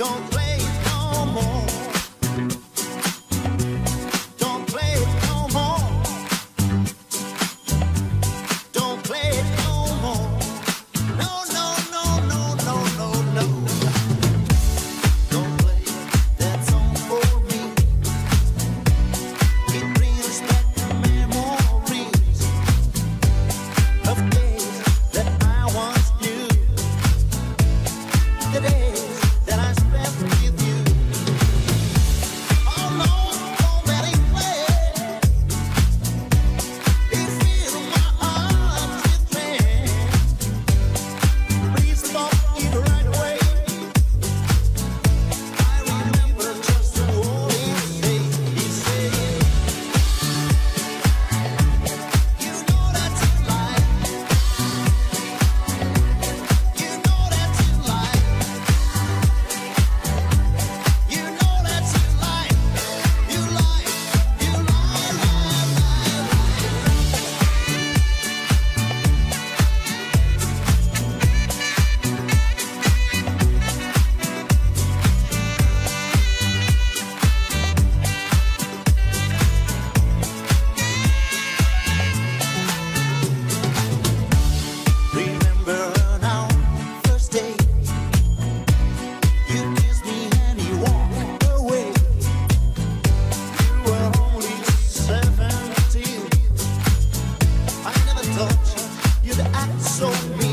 Don't touch, you'd act so mean.